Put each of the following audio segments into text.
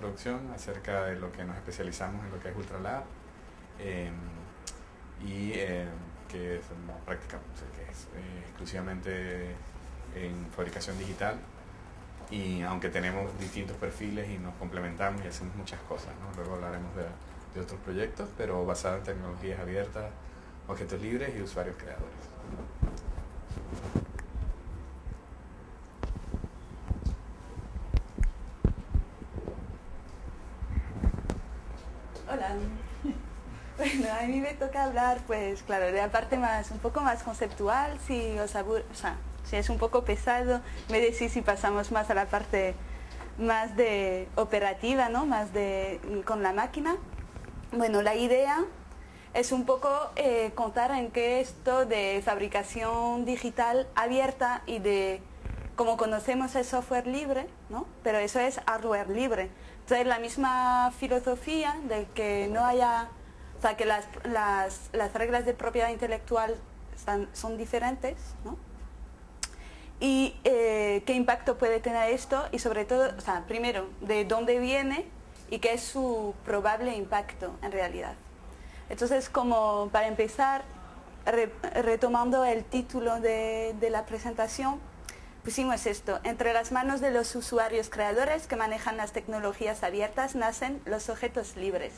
introducción acerca de lo que nos especializamos en lo que es Ultralab em, y em, que es una práctica que es eh, exclusivamente en fabricación digital y aunque tenemos distintos perfiles y nos complementamos y hacemos muchas cosas, ¿no? luego hablaremos de, de otros proyectos, pero basado en tecnologías abiertas, objetos libres y usuarios creadores. Hola. Bueno, a mí me toca hablar, pues claro, de la parte más, un poco más conceptual, si os o sea, si es un poco pesado, me decís si pasamos más a la parte más de operativa, ¿no? Más de con la máquina. Bueno, la idea es un poco eh, contar en qué esto de fabricación digital abierta y de como conocemos el software libre, ¿no? Pero eso es hardware libre. Entonces la misma filosofía de que no haya, o sea, que las, las, reglas de propiedad intelectual son diferentes, ¿no? Y eh, qué impacto puede tener esto y sobre todo, o sea, primero, de dónde viene y qué es su probable impacto en realidad. Entonces, como para empezar, retomando el título de, de la presentación, pusimos esto, entre las manos de los usuarios creadores que manejan las tecnologías abiertas nacen los objetos libres.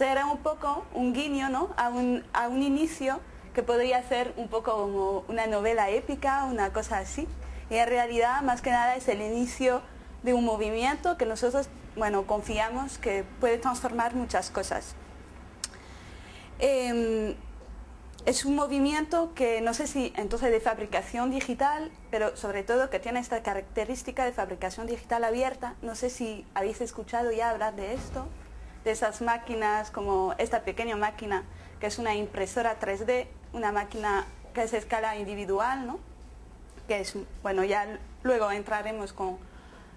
Era un poco un guiño ¿no? a, un, a un inicio que podría ser un poco como una novela épica, una cosa así. Y en realidad, más que nada, es el inicio de un movimiento que nosotros, bueno, confiamos que puede transformar muchas cosas. Em, es un movimiento que no sé si entonces de fabricación digital, pero sobre todo que tiene esta característica de fabricación digital abierta. No sé si habéis escuchado ya hablar de esto, esas máquinas como esta pequeña máquina que es una impresora 3D, una máquina que es escala individual, ¿no? Que es, bueno, ya luego entraremos con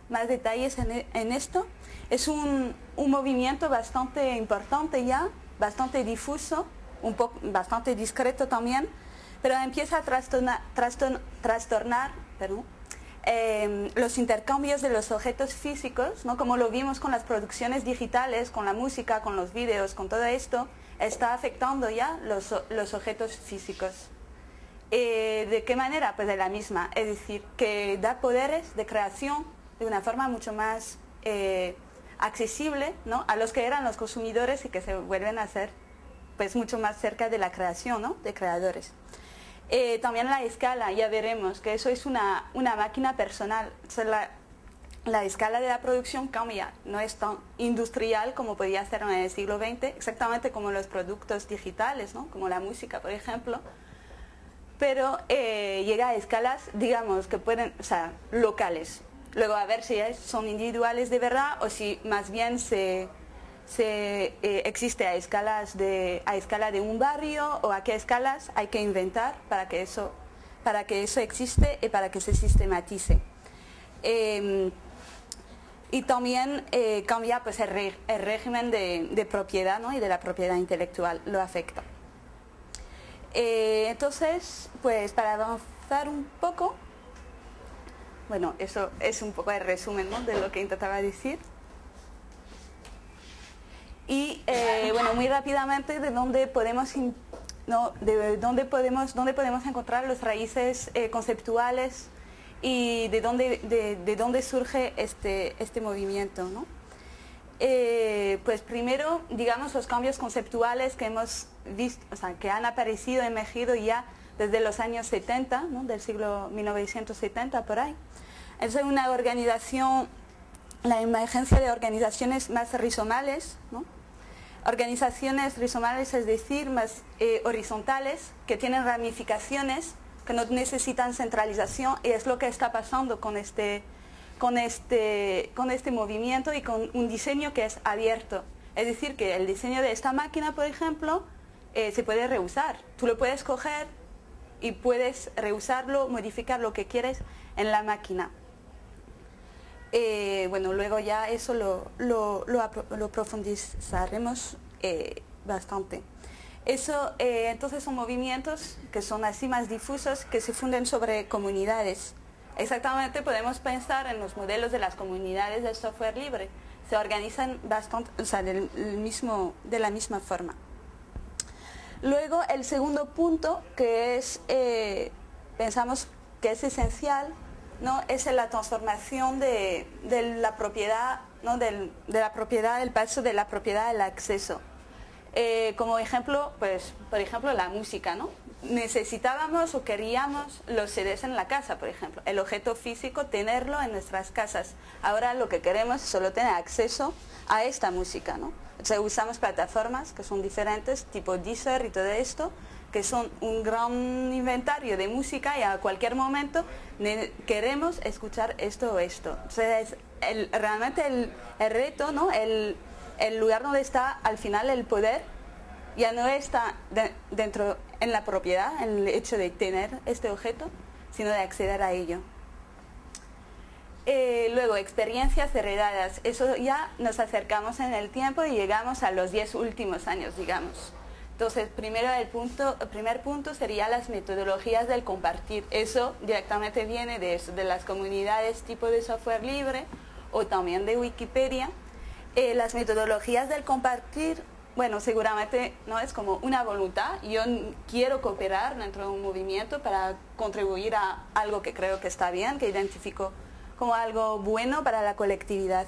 más detalles en, e, esto. Es un, un movimiento bastante importante ya, bastante difuso un poco, bastante discreto también, pero empieza a trastornar, trastornar em, los intercambios de los objetos físicos, ¿no? como lo vimos con las producciones digitales, con la música, con los vídeos, con todo esto, está afectando ya los, objetos físicos. Eh, ¿De qué manera? Pues de la misma, es decir, que da poderes de creación de una forma mucho más eh, accesible ¿no? a los que eran los consumidores y que se vuelven a ser pues mucho más cerca de la creación ¿no? de creadores. Eh, también la escala, ya veremos que eso es una, una máquina personal. la, la, escala de la producción cambia, no es tan industrial como podía ser en el siglo XX, exactamente como los productos digitales, ¿no? como la música, por ejemplo, pero eh, llega a escalas, digamos, que pueden, o sea, locales. Luego a ver si son individuales de verdad o si más bien se se, eh, existe a, escalas de, a escala de un barrio o a qué escalas hay que inventar para que eso, para que eso existe y para que se sistematice. Em, y también eh, cambia pues, el, régimen de, propiedad ¿no? y de la propiedad intelectual, lo afecta. Eh, entonces, pues para avanzar un poco, bueno, eso es un poco el resumen de lo que intentaba decir. Y eh, bueno, muy rápidamente, ¿de dónde podemos, no, de dónde podemos, dónde podemos encontrar las raíces eh, conceptuales y de dónde, de, dónde surge este, este movimiento? ¿no? Eh, pues primero, digamos, los cambios conceptuales que hemos visto, o sea, que han aparecido, emergido ya desde los años 70, ¿no? del siglo 1970 por ahí. Es una organización, la emergencia de organizaciones más rizomales, ¿no? organizaciones rizomales, es decir, más eh, horizontales, que tienen ramificaciones, que no necesitan centralización, y es lo que está pasando con este, con este, con este movimiento y con un diseño que es abierto. Es decir, que el diseño de esta máquina, por ejemplo, eh, se puede reusar. Tú lo puedes coger y puedes reusarlo, modificar lo que quieres en la máquina. Eh, bueno, luego ya eso lo, lo, profundizaremos eh, bastante. Eso, eh, entonces son movimientos que son así más difusos, que se funden sobre comunidades. Exactamente podemos pensar en los modelos de las comunidades del software libre. se organizan bastante, o sea, del, mismo, de la misma forma. Luego, el segundo punto, que es, eh, pensamos que es esencial, ¿no? es la transformación de, la propiedad, ¿no? de la propiedad, el paso de la propiedad al acceso. Eh, como ejemplo, pues, por ejemplo, la música, ¿no? necesitábamos o queríamos los CDs en la casa, por ejemplo, el objeto físico, tenerlo en nuestras casas. Ahora lo que queremos es solo tener acceso a esta música, ¿no? usamos plataformas que son diferentes, tipo Deezer y todo esto, que son un gran inventario de música y a cualquier momento queremos escuchar esto o esto. Entonces, realmente el, reto, ¿no? El, el lugar donde está al final el poder ya no está dentro en la propiedad, en el hecho de tener este objeto, sino de acceder a ello. Eh, luego, experiencias heredadas. Eso ya nos acercamos en el tiempo y llegamos a los 10 últimos años, digamos. Entonces, primero el, punto, primer punto sería las metodologías del compartir. Eso directamente viene de, de las comunidades tipo de software libre o también de Wikipedia. Eh, las metodologías del compartir bueno, seguramente no es como una voluntad. Yo quiero cooperar dentro de un movimiento para contribuir a algo que creo que está bien, que identifico como algo bueno para la colectividad.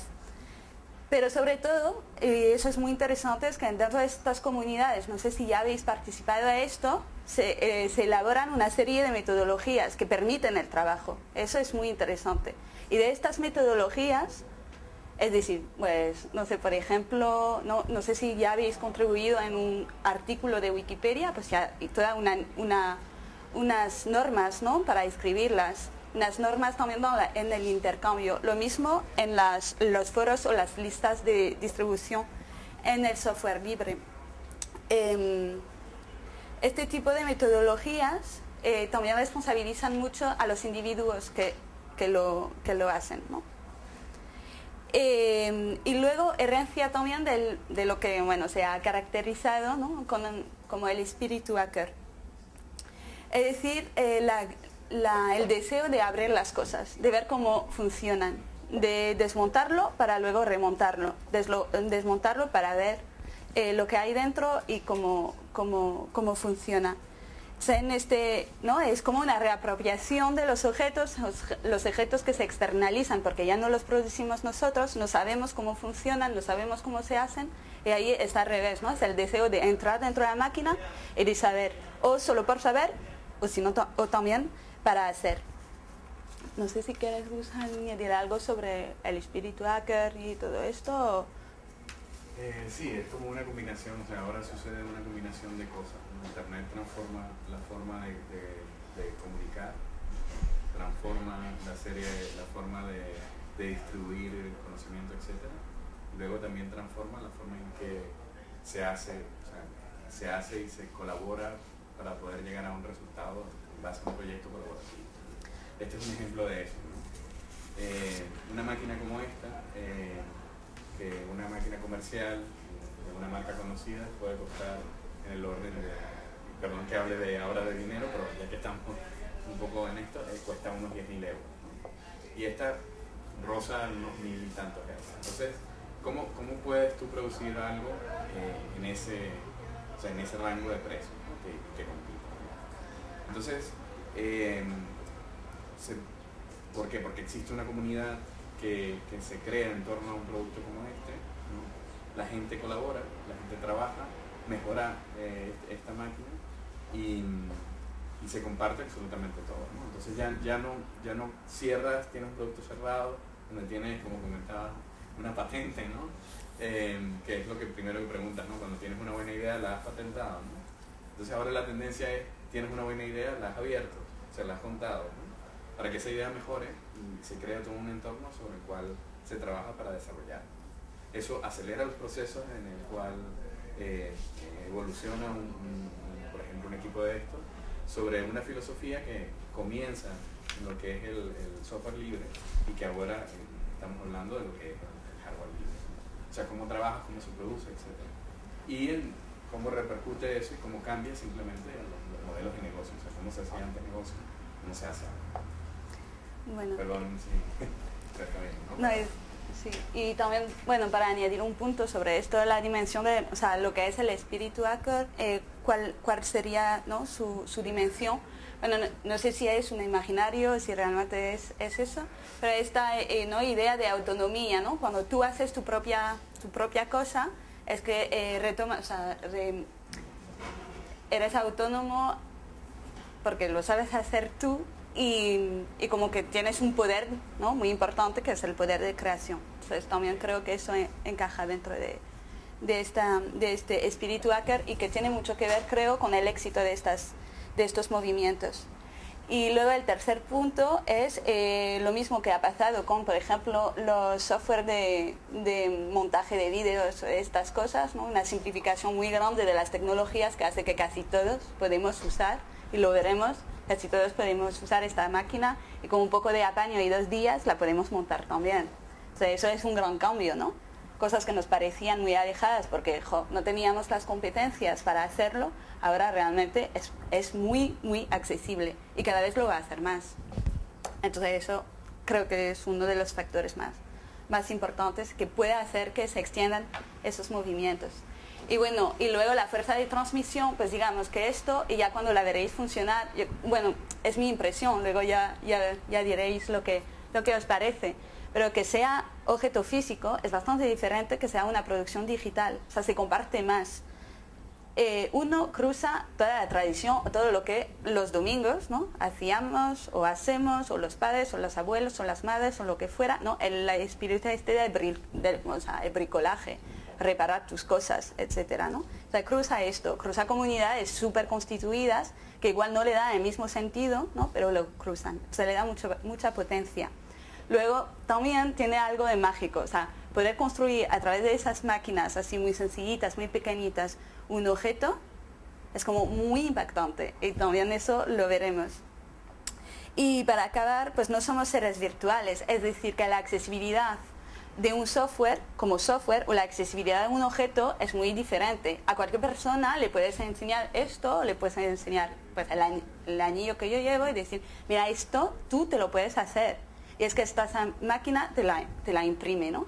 Pero sobre todo, y eso es muy interesante, es que dentro de estas comunidades, no sé si ya habéis participado a esto, se, eh, se elaboran una serie de metodologías que permiten el trabajo. Eso es muy interesante. Y de estas metodologías es decir, pues, no sé, por ejemplo, no, no sé si ya habéis contribuido en un artículo de Wikipedia, pues ya hay todas una, unas normas, ¿no? Para escribirlas. Unas normas también en el intercambio. Lo mismo en las, los foros o las listas de distribución en el software libre. Em, este tipo de metodologías eh, también responsabilizan mucho a los individuos que, que, lo, que lo hacen, ¿no? Eh, y luego herencia también de lo que bueno, se ha caracterizado como el espíritu hacker. Es decir, eh, el deseo de abrir las cosas, de ver cómo funcionan, de desmontarlo para luego remontarlo, desmontarlo para ver eh, lo que hay dentro y cómo, cómo funciona en este, ¿no? Es como una reapropiación de los objetos, los, objetos que se externalizan, porque ya no los producimos nosotros, no sabemos cómo funcionan, no sabemos cómo se hacen, y ahí está al revés, ¿no? Es el deseo de entrar dentro de la máquina y de saber, o solo por saber, o, sino, o también para hacer. No sé si quieres añadir algo sobre el espíritu hacker y todo esto. Eh, sí, es como una combinación, o sea, ahora sucede una combinación de cosas. Internet transforma la forma de, comunicar, transforma la serie, la forma de, distribuir el conocimiento, etc. Luego también transforma la forma en que se hace, o sea, se hace y se colabora para poder llegar a un resultado base a un proyecto colaborativo. Este es un ejemplo de eso. Eh, una máquina como esta, eh, que una máquina comercial de una marca conocida puede costar en el orden de perdón que hable de ahora de dinero, pero ya que estamos un poco en esto, eh, cuesta unos 10 mil euros. Y esta rosa unos mil y tantos euros. Entonces, ¿cómo, ¿cómo, puedes tú producir algo en, ese, en ese rango de precios que, que Entonces, em, ¿por qué? Porque existe una comunidad que, que, se crea en torno a un producto como este, la gente colabora, la gente trabaja, mejora eh, esta máquina y, se comparte absolutamente todo. Entonces ya, ya, no, ya no cierras, tienes un producto cerrado, donde tienes, como comentaba, una patente, ¿no? Eh, que es lo que primero que preguntas, ¿no? Cuando tienes una buena idea, la has patentado, ¿no? Entonces ahora la tendencia es, tienes una buena idea, la has abierto, se la has contado, Para que esa idea mejore y se crea todo un entorno sobre el cual se trabaja para desarrollar. Eso acelera los procesos en el cual eh, evoluciona un un equipo de esto, sobre una filosofía que comienza en lo que es el, software libre y que ahora eh, estamos hablando de lo que es el hardware libre. O sea, cómo trabaja, cómo se produce, etc. Y en cómo repercute eso y cómo cambia simplemente modelos de negocio, o sea, cómo se hacía antes negocio, cómo se hace ahora. Bueno. Perdón, sí. ¿no? Sí, y también, bueno, para añadir un punto sobre esto la dimensión de, o sea, lo que es el espíritu hacker, eh, ¿cuál, ¿cuál, sería ¿no? su, su dimensión? Bueno, no, sé si es un imaginario, si realmente es, es eso, pero esta eh, ¿no? idea de autonomía, ¿no? Cuando tú haces tu propia, tu propia cosa, es que eh, retoma, o sea, re, eres autónomo porque lo sabes hacer tú y, y, como que tienes un poder ¿no? muy importante que es el poder de creación. Entonces también creo que eso encaja dentro de, de, esta, de este espíritu hacker y que tiene mucho que ver, creo, con el éxito de, estas, de estos movimientos. Y luego el tercer punto es eh, lo mismo que ha pasado con, por ejemplo, los software de, de montaje de vídeos, estas cosas, ¿no? una simplificación muy grande de las tecnologías que hace que casi todos podemos usar, y lo veremos, casi todos podemos usar esta máquina y con un poco de apaño y dos días la podemos montar también. O sea, eso es un gran cambio, ¿no? Cosas que nos parecían muy alejadas porque jo, no teníamos las competencias para hacerlo, ahora realmente es, es muy, muy accesible y cada vez lo va a hacer más. Entonces eso creo que es uno de los factores más, más importantes que puede hacer que se extiendan esos movimientos. Y bueno, y luego la fuerza de transmisión, pues digamos que esto, y ya cuando la veréis funcionar, yo, bueno, es mi impresión, luego ya, ya, ya diréis lo que, lo que os parece, pero que sea objeto físico es bastante diferente que sea una producción digital, o sea, se comparte más. Eh, uno cruza toda la tradición, todo lo que los domingos ¿no? hacíamos o hacemos, o los padres, o los abuelos, o las madres, o lo que fuera, ¿no? el, la espíritu este del, o sea, el bricolaje reparar tus cosas, etcétera, ¿no? O sea, cruza esto, cruza comunidades súper constituidas que igual no le dan el mismo sentido, ¿no? Pero lo cruzan, o sea, le da mucho, mucha potencia. Luego, también tiene algo de mágico, o sea, poder construir a través de esas máquinas así muy sencillitas, muy pequeñitas, un objeto, es como muy impactante y también eso lo veremos. Y para acabar, pues no somos seres virtuales, es decir, que la accesibilidad de un software como software o la accesibilidad de un objeto es muy diferente. A cualquier persona le puedes enseñar esto, le puedes enseñar pues, el, anillo que yo llevo y decir, mira, esto tú te lo puedes hacer. Y es que esta máquina te la, te la imprime, ¿no?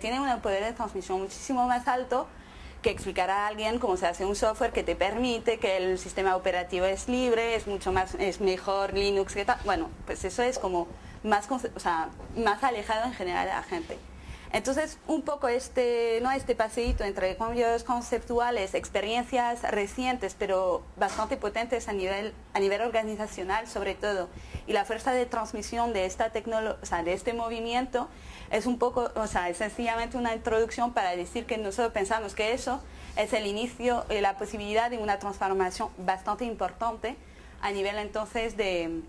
Tiene un poder de transmisión muchísimo más alto que explicar a alguien cómo se hace un software que te permite que el sistema operativo es libre, es mucho más, es mejor Linux que tal. Bueno, pues eso es como más, o sea, más alejado en general de la gente. Entonces, un poco este, ¿no? este paseíto entre cambios conceptuales, experiencias recientes, pero bastante potentes a nivel, a nivel organizacional sobre todo, y la fuerza de transmisión de, esta o sea, de este movimiento es un poco, o sea, es sencillamente una introducción para decir que nosotros pensamos que eso es el inicio, eh, la posibilidad de una transformación bastante importante a nivel entonces de,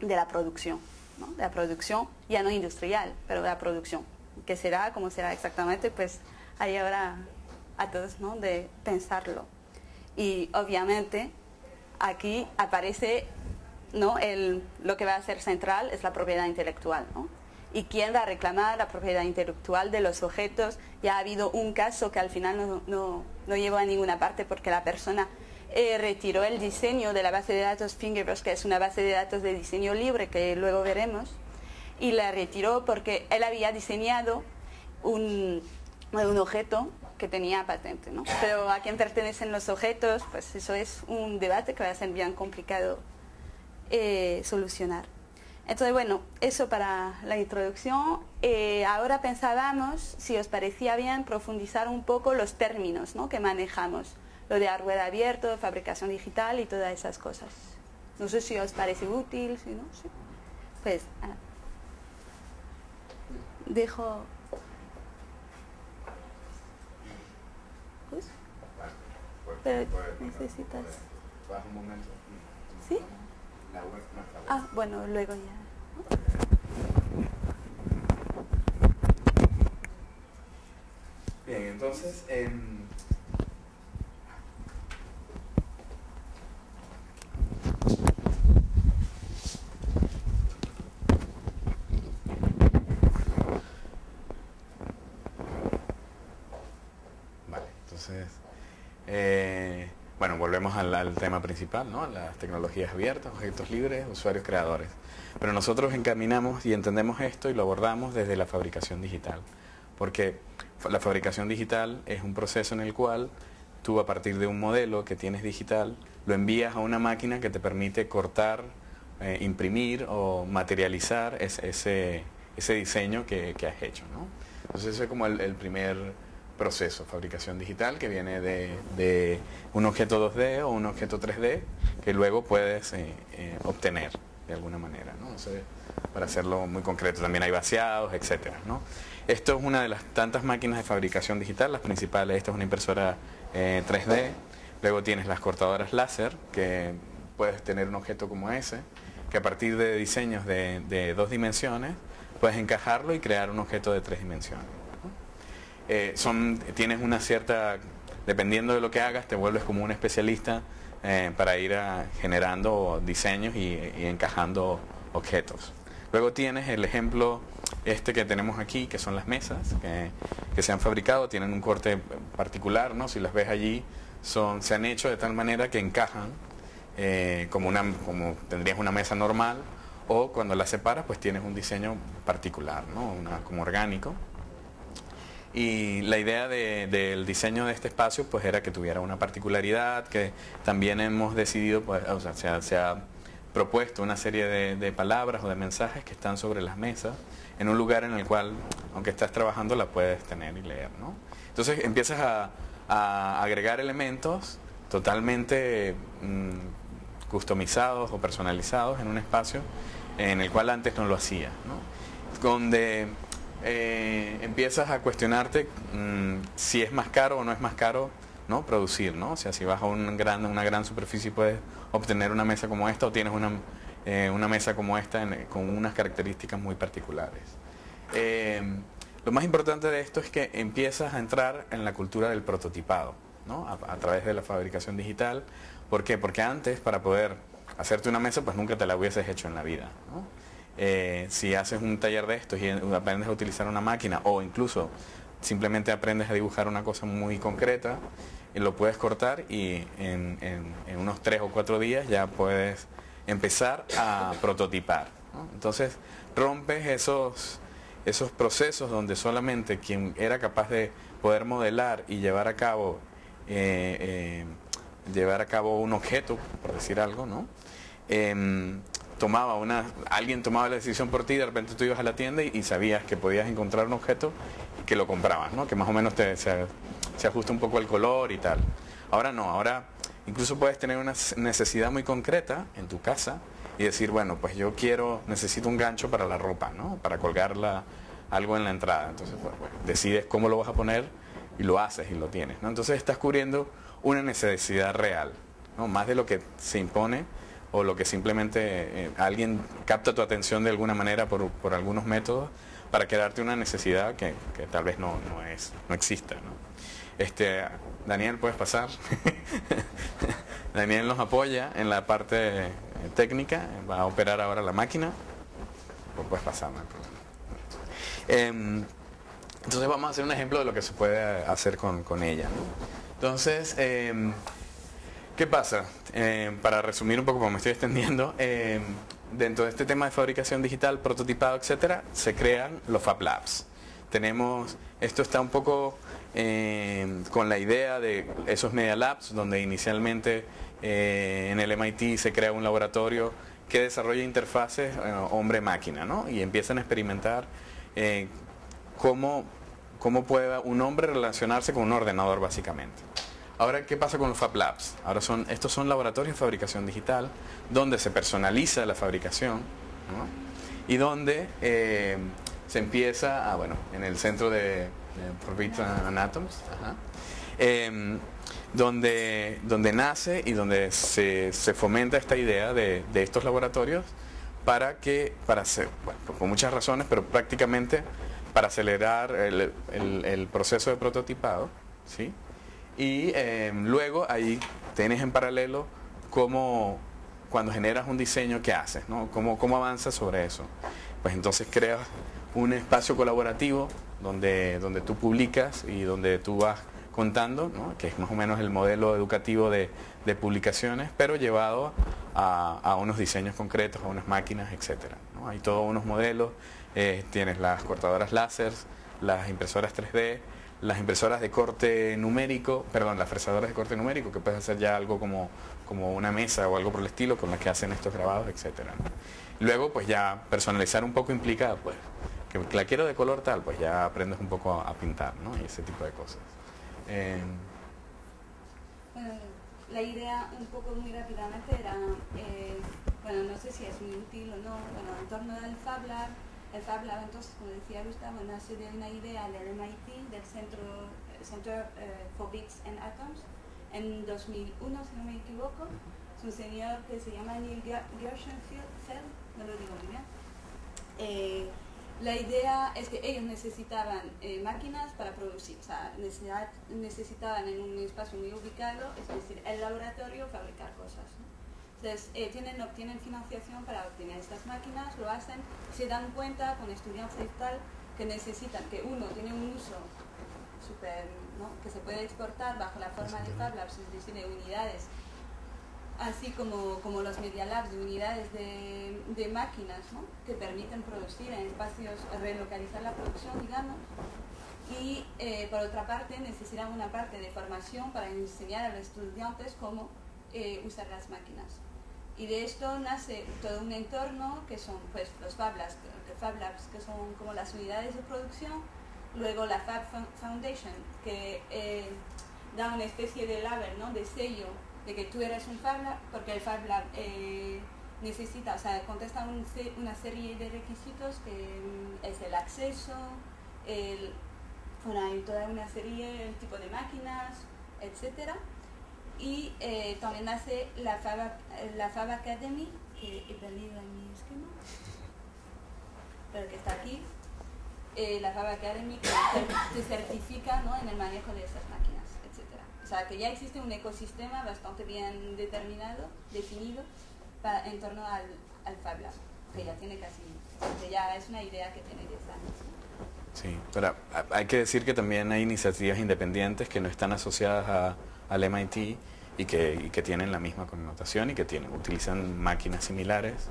de la producción, ¿no? de la producción ya no industrial, pero de la producción qué será, cómo será exactamente, pues ahí habrá a todos ¿no? de pensarlo. Y obviamente aquí aparece ¿no? El, lo que va a ser central es la propiedad intelectual. ¿no? ¿Y quién va a reclamar la propiedad intelectual de los objetos? Ya ha habido un caso que al final no, no, no llevó a ninguna parte porque la persona eh, retiró el diseño de la base de datos Fingerbrush, que es una base de datos de diseño libre que luego veremos y la retiró porque él había diseñado un, un objeto que tenía patente, ¿no? Pero a quién pertenecen los objetos, pues eso es un debate que va a ser bien complicado eh, solucionar. Entonces, bueno, eso para la introducción. Eh, ahora pensábamos, si os parecía bien, profundizar un poco los términos ¿no? que manejamos, lo de hardware abierto, fabricación digital y todas esas cosas. No sé si os parece útil, si no, sí. Pues, ah, dejo. Pues, pero necesitas. Un momento sí ah bueno luego ya bien entonces eh, bueno, al, tema principal, ¿no? Las tecnologías abiertas, objetos libres, usuarios creadores. Pero nosotros encaminamos y entendemos esto y lo abordamos desde la fabricación digital. Porque la fabricación digital es un proceso en el cual tú a partir de un modelo que tienes digital, lo envías a una máquina que te permite cortar, eh, imprimir o materializar ese, ese, diseño que, has hecho. ¿no? Entonces ese es como el, primer proceso, fabricación digital, que viene de, un objeto 2D o un objeto 3D que luego puedes eh, eh, obtener de alguna manera. ¿no? para hacerlo muy concreto, también hay vaciados, etc. ¿no? Esto es una de las tantas máquinas de fabricación digital, las principales, esta es una impresora 3D, eh, luego tienes las cortadoras láser, que puedes tener un objeto como ese, que a partir de diseños de, dos dimensiones, puedes encajarlo y crear un objeto de tres dimensiones. Eh, son, tienes una cierta, dependiendo de lo que hagas, te vuelves como un especialista eh, para ir generando diseños y encajando objetos. Luego tienes el ejemplo este que tenemos aquí, que son las mesas que, se han fabricado, tienen un corte particular, ¿no? Si las ves allí, son, se han hecho de tal manera que encajan eh, como, una, como tendrías una mesa normal, o cuando las separas, pues tienes un diseño particular, ¿no? como orgánico. Y la idea del diseño de este espacio, pues era que tuviera una particularidad, que también hemos decidido, pues, o sea, se ha propuesto una serie de, palabras o de mensajes que están sobre las mesas en un lugar en el cual, aunque estás trabajando, la puedes tener y leer. ¿no? Entonces empiezas a, agregar elementos totalmente mm, customizados o personalizados en un espacio en el cual antes no lo hacías. ¿no? Donde eh, empiezas a cuestionarte mm, si es más caro o no es más caro ¿no? producir, ¿no? O sea, si vas a un gran, una gran superficie puedes obtener una mesa como esta o tienes una, eh, una mesa como esta con unas características muy particulares. Eh, lo más importante de esto es que empiezas a entrar en la cultura del prototipado, ¿no? a, través de la fabricación digital. ¿Por qué? Porque antes, para poder hacerte una mesa, pues nunca te la hubieses hecho en la vida. Eh, si haces un taller de estos y aprendes a utilizar una máquina o incluso simplemente aprendes a dibujar una cosa muy concreta, lo puedes cortar y en, unos tres o cuatro días ya puedes empezar a prototipar. Entonces rompes esos, esos procesos donde solamente quien era capaz de poder modelar y llevar a cabo eh, eh, llevar a cabo un objeto, por decir algo, ¿no? Em, tomaba una, alguien tomaba la decisión por ti, de repente tú ibas a la tienda y, sabías que podías encontrar un objeto que lo comprabas, ¿no? Que más o menos te, se, ajusta un poco el color y tal. Ahora no, ahora incluso puedes tener una necesidad muy concreta en tu casa y decir, bueno, pues yo quiero, necesito un gancho para la ropa, ¿no? Para colgarla algo en la entrada. Entonces, pues, decides cómo lo vas a poner y lo haces y lo tienes, ¿no? Entonces estás cubriendo una necesidad real, ¿no? Más de lo que se impone o lo que simplemente eh, alguien capta tu atención de alguna manera por, por algunos métodos para quedarte una necesidad que, que tal vez no, no, es, no exista, ¿no? Este, Daniel, puedes pasar. Daniel nos apoya en la parte técnica, va a operar ahora la máquina. Pues puedes pasar. Em, entonces vamos a hacer un ejemplo de lo que se puede hacer con, ella. Entonces, em, ¿qué pasa? Em, para resumir un poco, como me estoy extendiendo, dentro de este tema de fabricación digital, prototipado, etcétera, se crean los Fab Labs. Tenemos, esto está un poco eh, con la idea de esos Media Labs, donde inicialmente eh, en el MIT se crea un laboratorio que desarrolla interfaces eh, hombre-máquina, ¿no? Y empiezan a experimentar cómo, cómo puede un hombre relacionarse con un ordenador, básicamente. Ahora, ¿qué pasa con los Fab Labs? Ahora son, estos son laboratorios de fabricación digital donde se personaliza la fabricación y donde se empieza, a, bueno, en el centro de Forbidden Anatoms, em, donde, donde nace y donde se, fomenta esta idea de, estos laboratorios para que, para hacer, bueno, por muchas razones, pero prácticamente para acelerar el, proceso de prototipado, ¿sí? Y em, luego ahí tienes en paralelo cómo, cuando generas un diseño, ¿qué haces? ¿no? ¿Cómo, ¿Cómo avanzas sobre eso? Pues entonces creas un espacio colaborativo donde, donde tú publicas y donde tú vas contando, que es más o menos el modelo educativo de, publicaciones, pero llevado a, unos diseños concretos, a unas máquinas, etc. Hay todos unos modelos, eh, tienes las cortadoras láser, las impresoras 3D, las impresoras de corte numérico, perdón, las fresadoras de corte numérico, que puedes hacer ya algo como, como una mesa o algo por el estilo con las que hacen estos grabados, etc. Luego, pues ya personalizar un poco implica, pues, que la quiero de color tal, pues ya aprendes un poco a, pintar, ¿no? Y ese tipo de cosas. Eh, bueno, la idea un poco muy rápidamente era, eh, bueno, no sé si es muy útil o no, bueno, en torno al Fab Lab, el Fab Lab entonces, como decía Gustavo, nace de una idea del MIT, del Centro Center eh, for Bits and Atoms, en 2001, si no me equivoco. Es un señor que se llama Neil Gershenfeld, no lo digo bien. Eh, la idea es que ellos necesitaban eh, máquinas para producir, o sea, necesitaban en un espacio muy ubicado, es decir, el laboratorio, fabricar cosas. Entonces, eh, tienen, obtienen financiación para obtener estas máquinas, lo hacen, se dan cuenta con estudiantes y tal que necesitan, que uno tiene un uso super, ¿no? que se puede exportar bajo la forma de Fab Labs, es decir, de unidades así como, como los Media Labs de unidades de, de máquinas que permiten producir en espacios, relocalizar la producción, digamos. Y eh, por otra parte necesitan una parte de formación para enseñar a los estudiantes cómo eh, usar las máquinas. Y de esto nace todo un entorno que son pues, los Fab Labs, Fab Labs, que son como las unidades de producción, luego la Fab Foundation, que eh, da una especie de label, ¿no? de sello de que tú eres un Fab Lab, porque el Fab Lab eh, necesita, o sea, contesta una serie de requisitos que mm, es el acceso, el, bueno, hay toda una serie, el tipo de máquinas, etc. Y eh, también hace la Fab, la Fab Academy, que he perdido en mi esquema, pero que está aquí, eh, la Fab Academy que se certifica ¿no? en el manejo de esas máquinas. O sea, que ya existe un ecosistema bastante bien determinado, definido, en torno al, al Fab Lab, que ya tiene casi, que ya es una idea que tiene 10 años. Sí, pero hay que decir que también hay iniciativas independientes que no están asociadas al MIT y que, tienen la misma connotación y que tienen, utilizan máquinas similares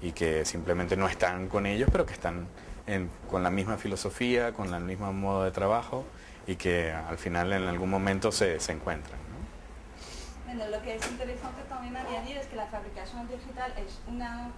y que simplemente no están con ellos, pero que están con la misma filosofía, con el mismo modo de trabajo y que al final en algún momento se, se encuentran. Bueno, lo que es interesante también añadir es que la fabricación digital es una,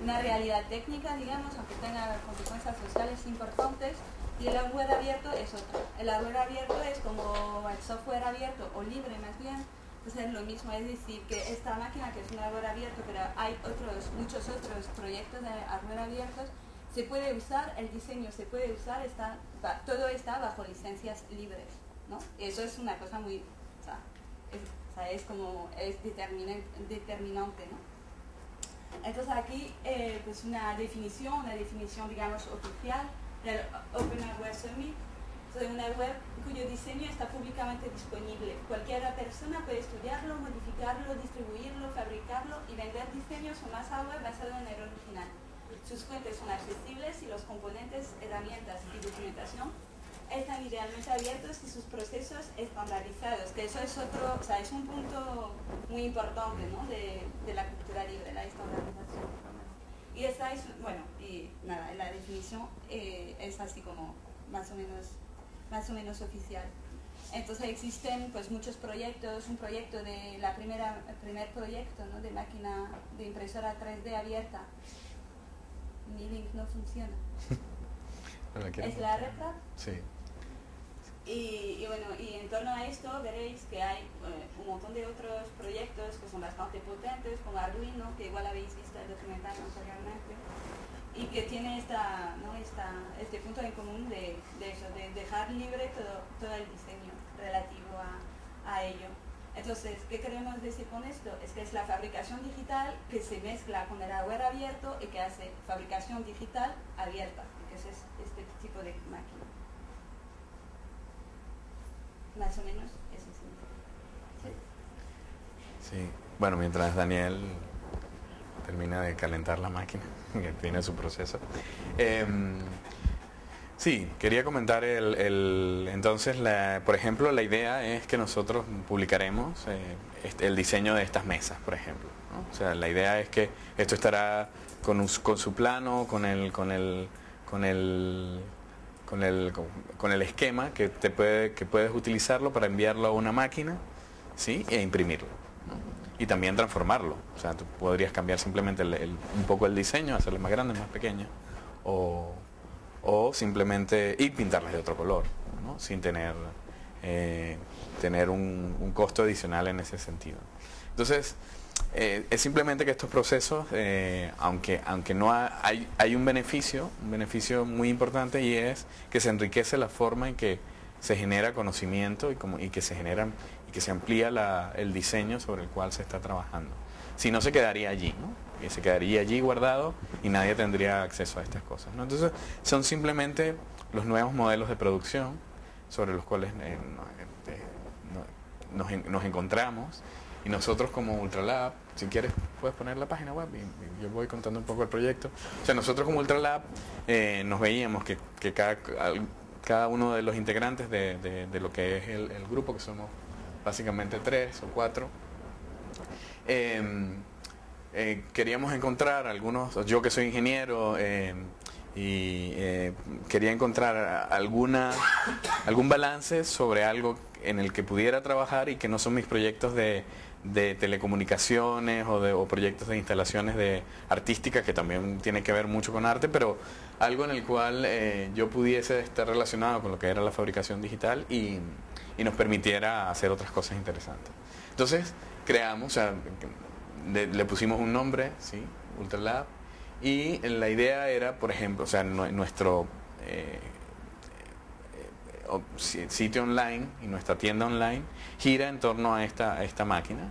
una realidad técnica, digamos, aunque tenga consecuencias sociales importantes, y el hardware abierto es otro. El hardware abierto es como el software abierto, o libre más bien, entonces es lo mismo, es decir, que esta máquina que es un hardware abierto, pero hay otros, muchos otros proyectos de hardware abiertos, se puede usar, el diseño se puede usar, está, todo está bajo licencias libres, ¿no? Eso es una cosa muy, o sea, es, como, es determinante, determinante ¿no? Entonces aquí, eh, pues una definición, una definición, digamos, oficial del Open Web Summit, de una web cuyo diseño está públicamente disponible. Cualquier persona puede estudiarlo, modificarlo, distribuirlo, fabricarlo y vender diseños o más web basado en el original. Sus fuentes son accesibles y los componentes, herramientas y documentación están idealmente abiertos y sus procesos estandarizados, que eso es otro, o sea, es un punto muy importante ¿no? de, de, la cultura libre, la estandarización. Y esa es, bueno, y nada, la definición eh, es así como más o menos, más o menos oficial. Entonces existen pues muchos proyectos, un proyecto de la primera, el primer proyecto ¿no? de máquina de impresora 3D abierta mi link no funciona. ¿Es la retro? Sí. Y, bueno, y en torno a esto veréis que hay eh, un montón de otros proyectos que son bastante potentes, como Arduino, que igual habéis visto el documental anteriormente, y que tiene esta, ¿no? esta, este punto en común de, de, eso, de dejar libre todo, todo el diseño relativo a, a ello. Entonces, ¿qué queremos decir con esto? Es que es la fabricación digital que se mezcla con el hardware abierto y que hace fabricación digital abierta, que es este tipo de máquina. Más o menos eso sí. Sí, bueno, mientras Daniel termina de calentar la máquina, que tiene su proceso. Em, Sí, quería comentar el, el entonces, la, por ejemplo, la idea es que nosotros publicaremos eh, el diseño de estas mesas, por ejemplo. O sea, la idea es que esto estará con, con su plano, con el, con el, con el, con el, con, el esquema que te puede, que puedes utilizarlo para enviarlo a una máquina, sí, e imprimirlo. Y también transformarlo. O sea, tú podrías cambiar simplemente un poco el diseño, hacerlo más grande, más pequeño, o o simplemente y pintarlas de otro color, ¿no? sin tener, eh, tener un, un costo adicional en ese sentido. Entonces, eh, es simplemente que estos procesos, eh, aunque, aunque no ha- hay, hay un beneficio, un beneficio muy importante y es que se enriquece la forma en que se genera conocimiento y, que se generan y que se amplía el diseño sobre el cual se está trabajando. Si no se quedaría allí, ¿no? Y se quedaría allí guardado y nadie tendría acceso a estas cosas. Entonces son simplemente los nuevos modelos de producción sobre los cuales eh, eh, nos encontramos y nosotros como Ultralab, si quieres puedes poner la página web y, yo voy contando un poco el proyecto. O sea, nosotros como Ultralab eh, nos veíamos que, que cada, cada uno de los integrantes de, de- lo que es el, grupo, que somos básicamente tres o cuatro, eh, eh, queríamos encontrar algunos, yo que soy ingeniero, eh, y eh, quería encontrar alguna, algún balance sobre algo en el que pudiera trabajar y que no son mis proyectos de, de telecomunicaciones o, de, o proyectos de instalaciones de artísticas que también tiene que ver mucho con arte, pero algo en el cual eh, yo pudiese estar relacionado con lo que era la fabricación digital y, y nos permitiera hacer otras cosas interesantes. Entonces creamos, o sea, le, pusimos un nombre, ¿sí? Ultralab, y la idea era, por ejemplo, o sea, nue- nuestro eh, eh, sitio online y nuestra tienda online gira en torno a esta, esta máquina.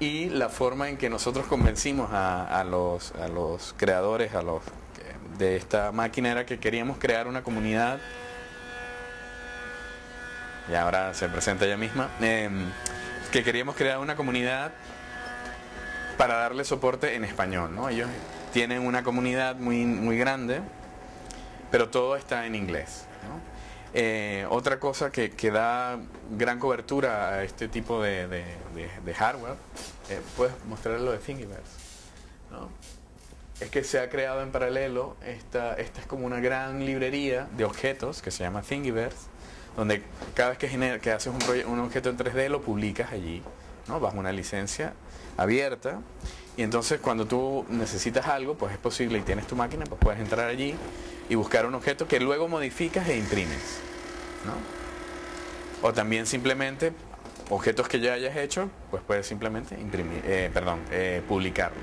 Y la forma en que nosotros convencimos a, los, a los creadores a los, de esta máquina era que queríamos crear una comunidad y ahora se presenta ella misma, em, que queríamos crear una comunidad para darle soporte en español, ¿no? Ellos tienen una comunidad muy, muy grande, pero todo está en inglés. Eh, otra cosa que, da gran cobertura a este tipo de, hardware, eh, puedes mostrarle lo de Thingiverse, es que se ha creado en paralelo, esta, esta es como una gran librería de objetos que se llama Thingiverse, donde cada vez que, genera- que haces un objeto en 3D lo publicas allí, ¿no? bajo una licencia abierta. Y entonces cuando tú necesitas algo, pues es posible y tienes tu máquina, pues puedes entrar allí y buscar un objeto que luego modificas e imprimes. ¿no? O también simplemente objetos que ya hayas hecho, pues puedes simplemente imprimir, eh, perdón, eh, publicarlo.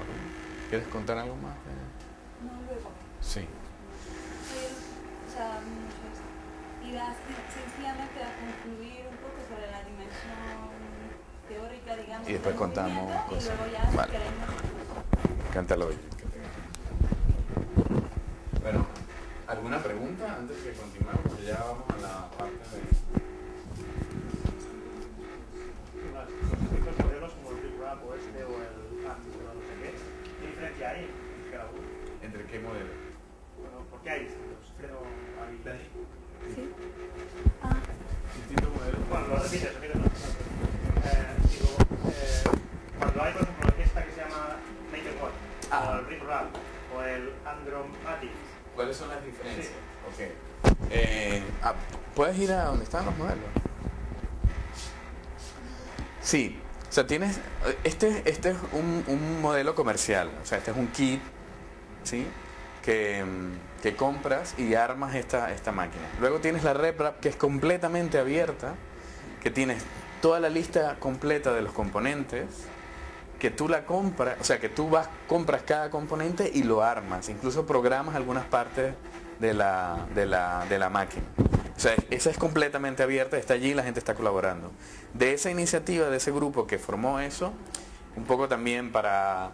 ¿Quieres contar algo más? No, luego. Sí. O sea, muchos. Y da sencillamente a concluir un poco sobre la dimensión teórica, digamos. Y después contamos cosas. Y luego ya, si Vale. queremos, Cántalo hoy. Bueno, ¿alguna pregunta antes de continuar? Porque ya vamos a la parte de... Las- Los distintos modelos como el Big Rap o este o el Artist o no sé qué, ¿qué diferencia hay entre qué modelo? Bueno, ¿por qué hay distintos? Pero hay... Sí. Ah, Distintos modelos. Bueno, lo repites, repites. no, no, eh, digo, eh, cuando hay, por ejemplo, esta que se llama MakerBot, Ah. o el Big Rap, o el Andromatic, ¿Cuáles son las diferencias? Sí. Eh, ah, ¿Puedes ir a donde están los modelos? Sí. O sea, tienes... Este, este es un, un modelo comercial. O sea, este es un kit, ¿sí? Que, que compras y armas esta, esta máquina. Luego tienes la RepRap, que es completamente abierta, que tienes toda la lista completa de los componentes, que tú la compras, o sea, que tú vas, compras cada componente y lo armas, incluso programas algunas partes de la, de la, de la máquina. O sea, esa es completamente abierta, está allí y la gente está colaborando. De esa iniciativa, de ese grupo que formó eso, un poco también para,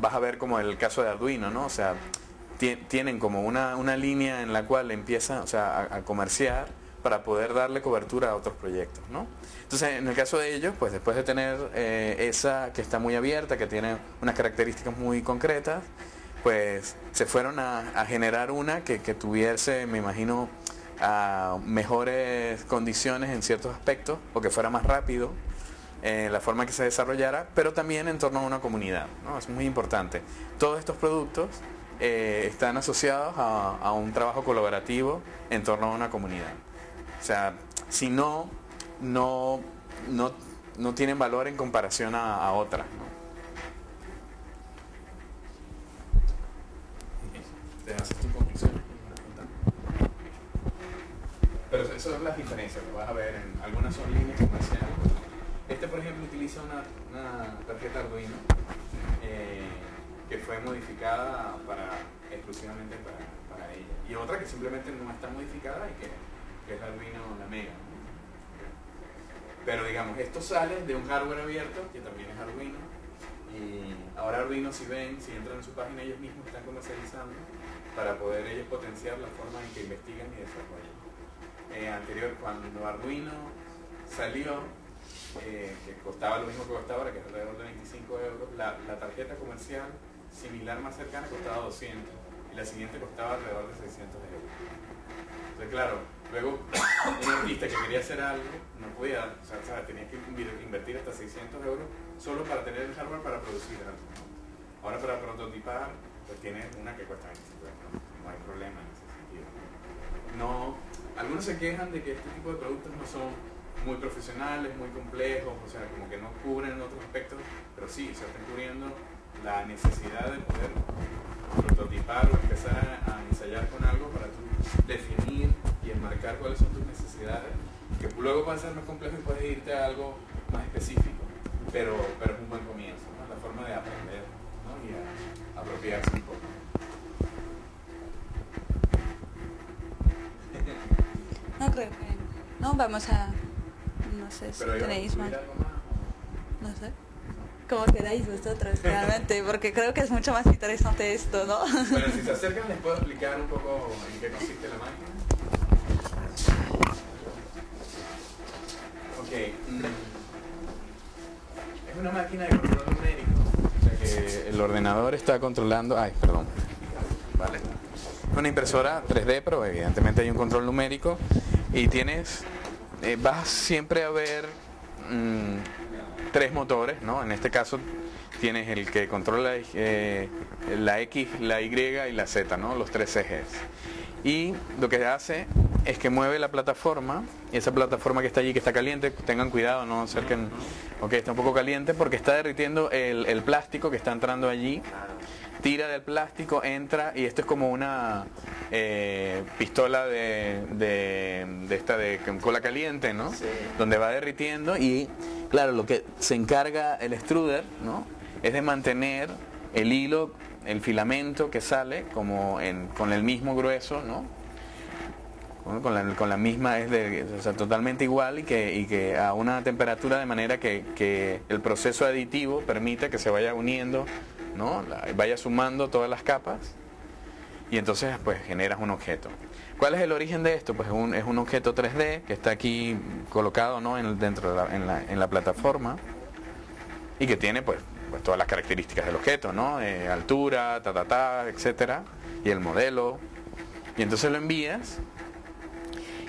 vas a ver como el caso de Arduino, ¿no? O sea, ti- tienen como una, una línea en la cual empiezan, o sea, a comerciar para poder darle cobertura a otros proyectos, ¿no? Entonces, en el caso de ellos, pues después de tener eh, esa que está muy abierta, que tiene unas características muy concretas, pues se fueron a, generar una que, tuviese, me imagino, mejores condiciones en ciertos aspectos o que fuera más rápido eh, la forma que se desarrollara, pero también en torno a una comunidad. Es muy importante. Todos estos productos eh, están asociados a, un trabajo colaborativo en torno a una comunidad. O sea, si no, no, no, tienen valor en comparación a, otras. Pero esas son las diferencias, lo vas a ver en algunas son líneas comerciales. Este, por ejemplo, utiliza una, tarjeta Arduino eh, que fue modificada para, exclusivamente para, ella. Y otra que simplemente no está modificada y que, es Arduino la Mega. Pero digamos, esto sale de un hardware abierto, que también es Arduino. Y ahora Arduino, si ven, si entran en su página, ellos mismos están comercializando para poder ellos potenciar la forma en que investigan y desarrollan. Eh, anterior, cuando Arduino salió, eh, que costaba lo mismo que costaba ahora, que es alrededor de 25 euros, la, tarjeta comercial similar más cercana costaba 200 y la siguiente costaba alrededor de 600 euros. Entonces, claro, luego un artista que quería hacer algo no podía, o sea, tenía que invertir hasta 600 euros solo para tener el hardware para producir algo. Ahora para prototipar, pues tiene una que cuesta 25 euros, no hay problema en ese sentido. No, algunos se quejan de que este tipo de productos no son muy profesionales, muy complejos, o sea, como que no cubren otros aspectos, pero sí, se están cubriendo la necesidad de poder prototipar o empezar a, ensayar con algo para tú definir y enmarcar cuáles son tus necesidades, que luego puede ser más complejo y puedes irte a algo más específico, pero, pero es un buen comienzo, la forma de aprender y a, apropiarse un poco. No creo que... No, vamos a no sé si tenéis más. No sé. Como queráis vosotros, realmente, porque creo que es mucho más interesante esto, ¿no? Bueno, si se acercan les puedo explicar un poco en qué consiste la máquina. Ok. Mm. Es una máquina de control numérico. O sea que el ordenador está controlando... Ay, perdón. Una impresora 3D, pero evidentemente hay un control numérico. Y tienes eh, vas siempre a ver mm, tres motores, ¿no? En este caso tienes el que controla eh, la X, la Y y la Z, ¿no? Los tres ejes. Y lo que hace es que mueve la plataforma, esa plataforma que está allí, que está caliente, tengan cuidado, no acerquen, ok, está un poco caliente porque está derritiendo el, el plástico que está entrando allí tira del plástico, entra y esto es como una eh, pistola de, de, esta de cola caliente, ¿no? Donde va derritiendo y claro, lo que se encarga el extruder, ¿no? Es de mantener el hilo, el filamento que sale como con el mismo grueso, ¿no? Con la, con la, misma es de, o sea, totalmente igual y que, y que a una temperatura de manera que, que el proceso aditivo permite que se vaya uniendo ¿no? vaya sumando todas las capas y entonces pues generas un objeto. ¿Cuál es el origen de esto? Pues es un, es un objeto 3D que está aquí colocado ¿no? en, dentro en, la, en la plataforma y que tiene pues, pues todas las características del objeto, ¿no? Eh, altura, ta, ta, ta, etcétera, y el modelo. Y entonces lo envías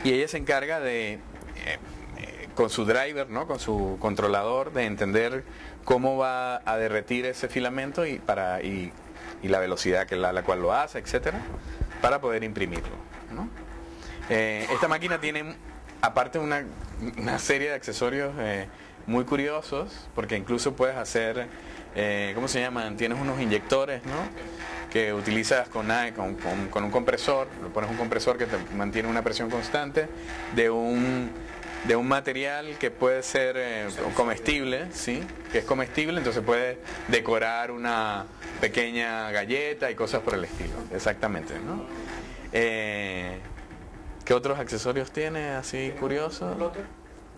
y ella se encarga de, eh, eh, con su driver, ¿no? Con su controlador, de entender cómo va a derretir ese filamento y, para, y, la velocidad que la, cual lo hace, etcétera, para poder imprimirlo. Esta máquina tiene, aparte, una, una serie de accesorios muy curiosos, porque incluso puedes hacer, eh, ¿cómo se llaman? Tienes unos inyectores, ¿no? que utilizas con, con, con, un compresor, le pones un compresor que te mantiene una presión constante de un de un material que puede ser eh, comestible, ¿sí? Que es comestible, entonces puede decorar una pequeña galleta y cosas por el estilo, exactamente, ¿no? Eh, ¿Qué otros accesorios tiene así curiosos?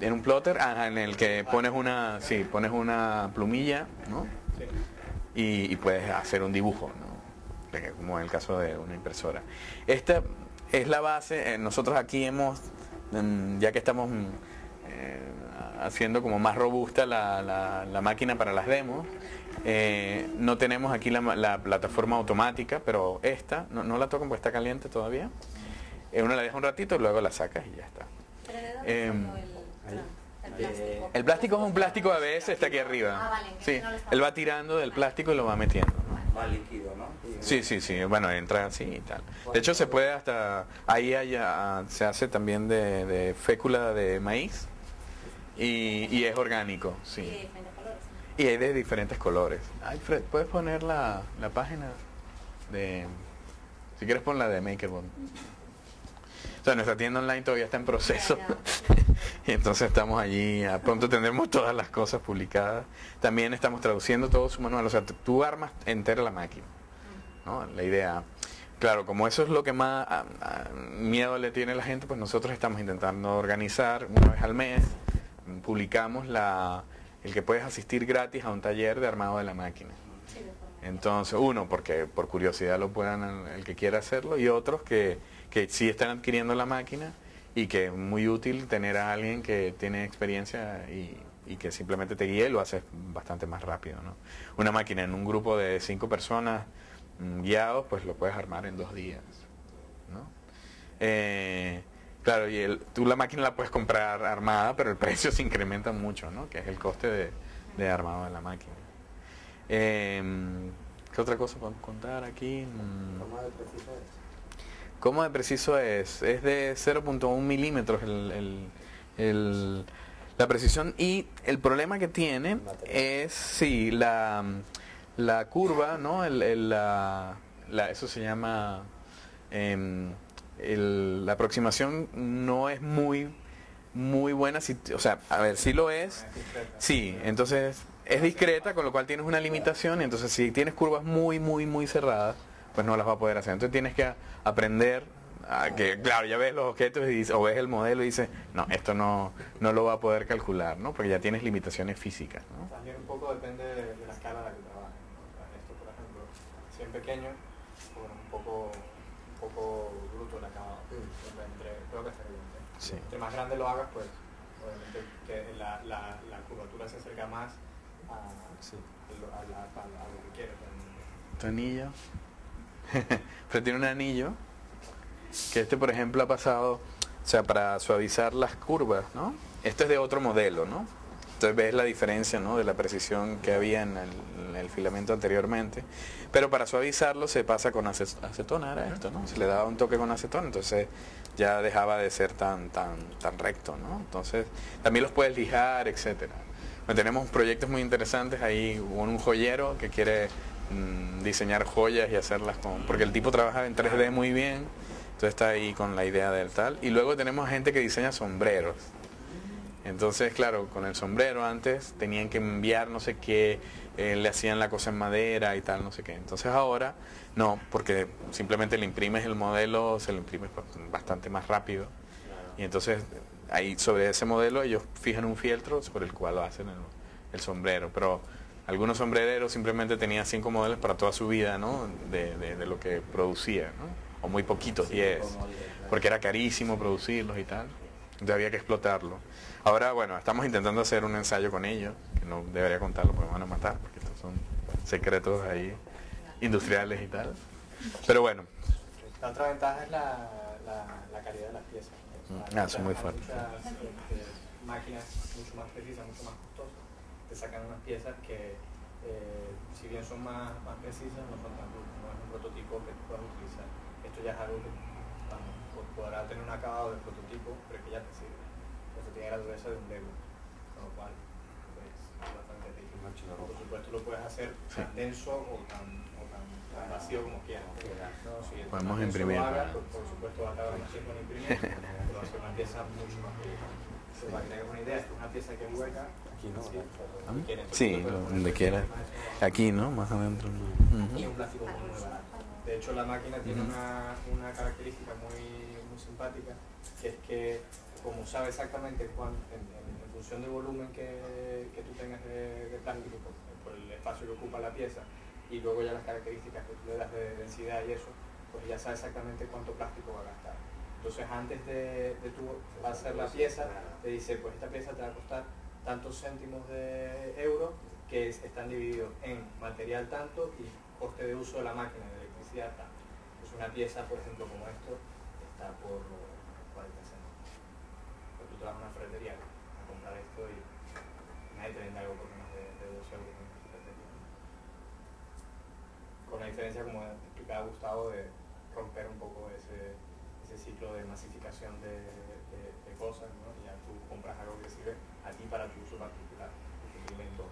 En un plotter, ah, en el que pones una, sí, pones una plumilla, ¿no? Y, puedes hacer un dibujo, ¿no? Como en el caso de una impresora. Esta es la base, eh, nosotros aquí hemos ya que estamos eh, haciendo como más robusta la, máquina para las demos, Eh, no tenemos aquí la, la plataforma automática, pero esta, no, no la tocan porque está caliente todavía. Eh, uno la deja un ratito y luego la sacas y ya está. ¿Pero de dónde Em, salió el, plástico? El plástico es un plástico ABS, está aquí Ah, arriba. vale, que Sí, no lo está- él va tirando del plástico y lo va metiendo. Más líquido, ¿no? Sí, sí, sí, bueno, entra así y tal. De hecho, se puede hasta, ahí hay, ah, se hace también de, de fécula de maíz y, y es orgánico, Y de sí. diferentes colores. Y hay de diferentes colores. Ay, Fred, ¿puedes poner la, la página de, si quieres pon la de MakerBot? O sea, nuestra tienda online todavía está en proceso. Y entonces estamos allí, a pronto tendremos todas las cosas publicadas. También estamos traduciendo todo su manual, o sea, tú armas entera la máquina. ¿no? La idea, claro, como eso es lo que más ah, ah, miedo le tiene la gente, pues nosotros estamos intentando organizar una vez al mes, publicamos la, el que puedes asistir gratis a un taller de armado de la máquina. Entonces, uno, porque por curiosidad lo puedan el que quiera hacerlo, y otros que, que sí están adquiriendo la máquina y que es muy útil tener a alguien que tiene experiencia y, que simplemente te guíe y lo haces bastante más rápido. ¿no? Una máquina en un grupo de cinco personas mm, guiados, pues lo puedes armar en dos días. ¿no? Eh, claro, y el, tú la máquina la puedes comprar armada, pero el precio se incrementa mucho, ¿no? que es el coste de, de armado de la máquina. Em, ¿Qué otra cosa podemos contar aquí? ¿Cómo de preciso es? ¿Cómo de preciso es? De 0.1 milímetros el, el- el- la precisión y el problema que tiene es, sí, la, la curva, ¿no? La, la- eso se llama, el- la aproximación no es muy, muy buena, si, o sea, a ver, sí lo es, Sí, entonces es discreta, con lo cual tienes una limitación y entonces si tienes curvas muy, muy, muy cerradas, pues no las va a poder hacer. Entonces tienes que a- aprender a que, claro, ya ves los objetos y dices- o ves el modelo y dices, no, esto no, no lo va a poder calcular, ¿no? Porque ya tienes limitaciones físicas, ¿no? También un poco depende de, de la escala en la que trabajes. ¿no? O sea, esto, por ejemplo, si es pequeño, bueno, un poco, un poco bruto el acabado. Entre- entre- creo que está bien. ¿eh? Sí. Entre más grande lo hagas, pues obviamente que la, la, la curvatura se acerca más a, Sí. a lo- a la- a- a lo que quieres. ¿no? Pero tiene un anillo que este, por ejemplo, ha pasado, o sea, para suavizar las curvas, ¿no? Este es de otro modelo, ¿no? Entonces ves la diferencia, ¿no? De la precisión que había en el, en el filamento anteriormente. Pero para suavizarlo se pasa con ace- acetona, era esto, ¿no? Se le daba un toque con acetona, entonces ya dejaba de ser tan, tan, tan recto, ¿no? Entonces también los puedes lijar, etcétera. Tenemos proyectos muy interesantes ahí, un joyero que quiere mm, diseñar joyas y hacerlas con... Porque el tipo trabaja en 3D muy bien, entonces está ahí con la idea del tal. Y luego tenemos gente que diseña sombreros. Entonces, claro, con el sombrero antes tenían que enviar no sé qué, eh, le hacían la cosa en madera y tal, no sé qué. Entonces ahora no, porque simplemente le imprimes el modelo, se lo imprimes ba- bastante más rápido. Y entonces ahí sobre ese modelo ellos fijan un fieltro sobre el cual hacen el, el sombrero. Pero algunos sombrereros simplemente tenían cinco modelos para toda su vida, ¿no? De, de- de lo que producía, ¿no? O muy poquitos, Sí, 10. como diez, claro. Porque era carísimo producirlos y tal. Entonces había que explotarlo. Ahora, bueno, estamos intentando hacer un ensayo con ellos, que no debería contarlo porque me van a matar, porque estos son secretos ahí industriales y tal. Pero bueno, La otra ventaja es la, la, la calidad de las piezas. sea, Ah, son muy fuertes. Muchas este, máquinas mucho más precisas, mucho más te sacan unas piezas que, eh, si bien son más, más precisas, no son tan duras, no es un prototipo que tú puedas utilizar. Esto ya es algo que vamos, po- podrá tener un acabado de prototipo, pero que ya te sirve. Entonces tiene la dureza de un Lego, con lo cual pues, es bastante chulo. Por supuesto lo puedes hacer tan denso o tan, o tan, tan vacío como quieras. ¿no? Si Podemos imprimir. lo hagas, pues, por supuesto va a tardar más tiempo en imprimir, pero va a ser una pieza mucho más. Entonces, para que tengas una idea, esto es una pieza que es hueca. Aquí no, Sí. Sí, donde quiera. aquí, ¿no? Más adentro. Y es un plástico muy, muy barato. De hecho, la máquina tiene una, una característica muy, muy simpática, que es que como sabe exactamente cuán, en, en- en función del volumen que, que tú tengas de, de plástico, por, por el espacio que ocupa la pieza, y luego ya las características que tú le das de densidad y eso, pues ya sabe exactamente cuánto plástico va a gastar. Entonces antes de, de tú hacer la pieza, te dice, pues esta pieza te va a costar tantos céntimos de euro, que es- están divididos en material tanto y coste de uso de la máquina de electricidad tanto. Es una pieza, por ejemplo, como esto, está por 40 céntimos. Pero tú te vas a una ferretería a comprar esto y nadie te vende algo por menos de, de 2 euros en una ferretería. Con la diferencia, como explicaba Gustavo, de romper un poco ese de masificación de, cosas, ¿no? Ya tú compras algo que sirve a ti para tu uso particular, dos.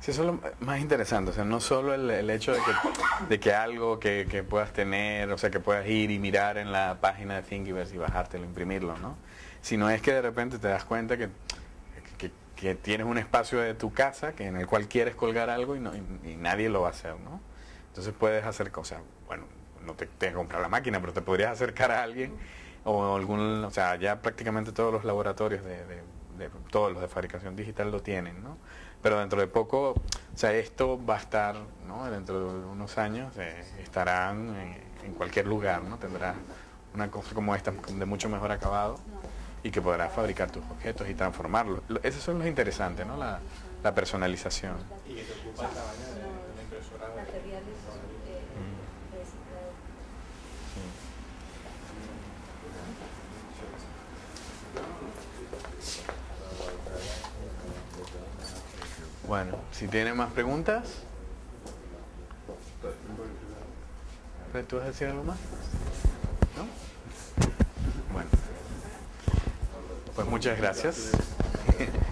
Sí, eso es lo más interesante, o sea, no solo el, hecho de que, de que algo que, que puedas tener, o sea, que puedas ir y mirar en la página de Thingiverse y bajártelo, imprimirlo, ¿no? Sino es que de repente te das cuenta que, que, que tienes un espacio de tu casa que en el cual quieres colgar algo y, no, y, y nadie lo va a hacer, ¿no? Entonces puedes hacer cosas, bueno, no te tienes comprar la máquina, pero te podrías acercar a alguien o algún, o sea, ya prácticamente todos los laboratorios de, todos los de fabricación digital lo tienen, ¿no? Pero dentro de poco, o sea, esto va a estar, ¿no? Dentro de unos años eh, estarán en, cualquier lugar, ¿no? Tendrás una cosa como esta de mucho mejor acabado y que podrás fabricar tus objetos y transformarlos. Lo- Eso son los interesantes, ¿no? La, personalización de una impresora. de- materiales eh, Mm. reciclados. Bueno, si tienen más preguntas. ¿Tú vas a decir algo más? ¿No? Bueno. Pues muchas gracias.